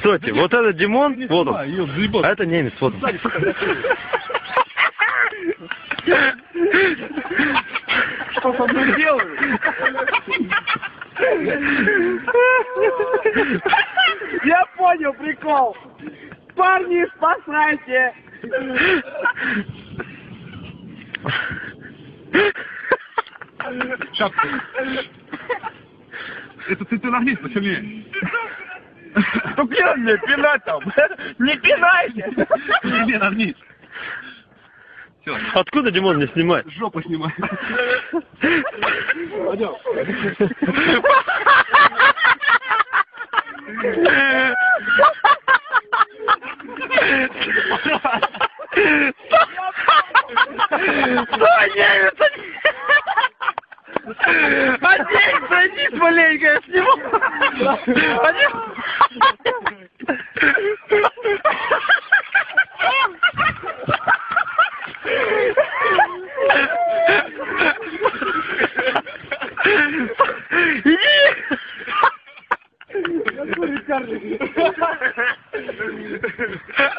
Стойте, вот это Димон, вот он. А это немец, вот он. Что со мной делают? Я понял прикол. Парни, спасайте. Шапку. Это ты, ты нагнись посильнее. Ну где мне пинать там? Не пинайте. Не, нагнись. Все, Откуда Димон не снимает? жопу снимай. Пойдем. Стой, немец! Одень, садись маленько, я сниму. Иди!